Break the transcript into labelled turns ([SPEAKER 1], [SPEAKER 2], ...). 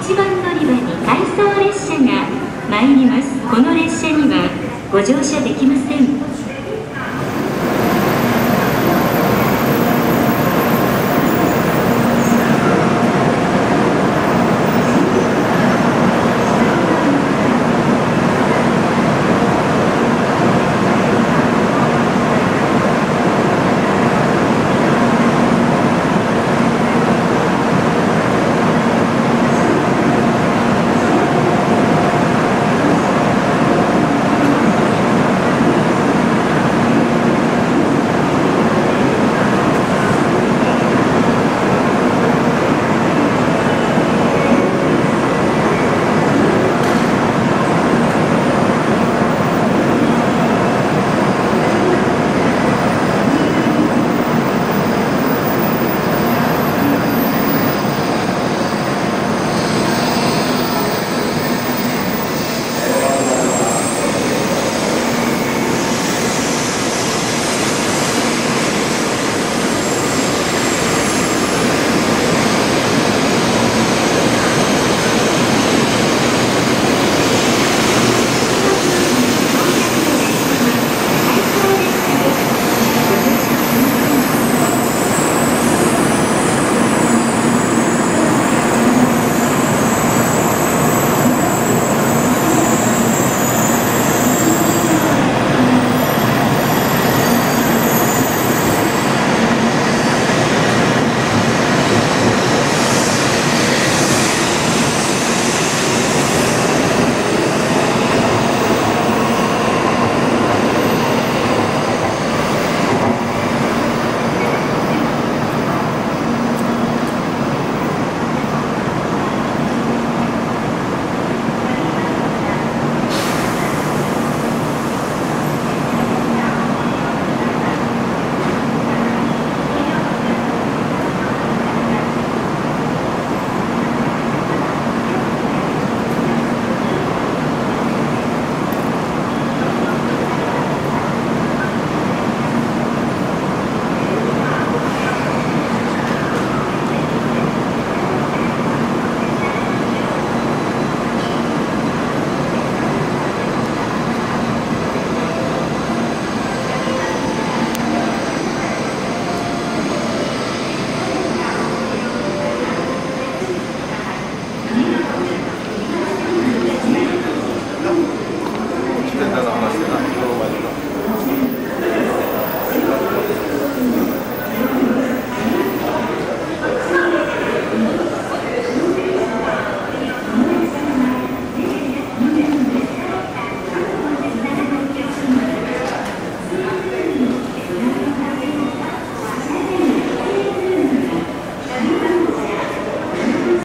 [SPEAKER 1] 1番乗り場に回送列車が参ります。この列車にはご乗車できません。